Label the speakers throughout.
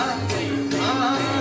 Speaker 1: ah, ah.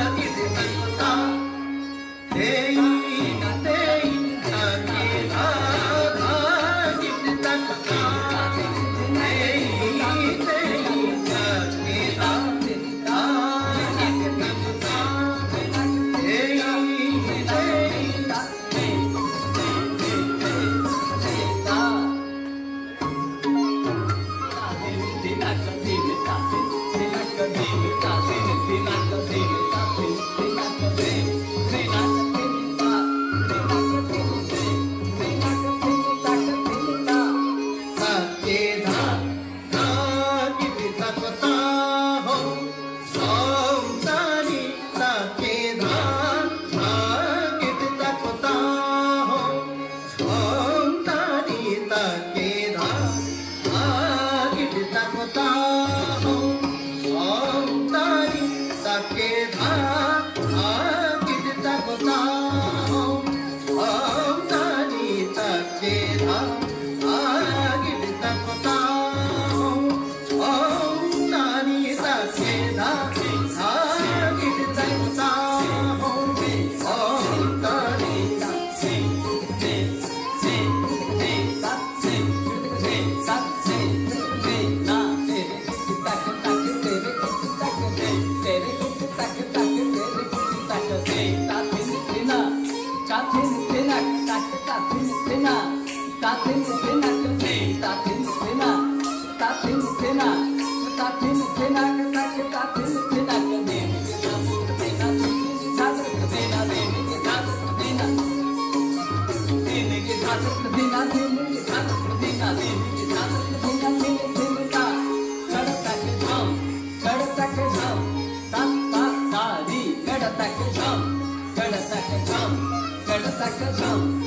Speaker 2: Come, come,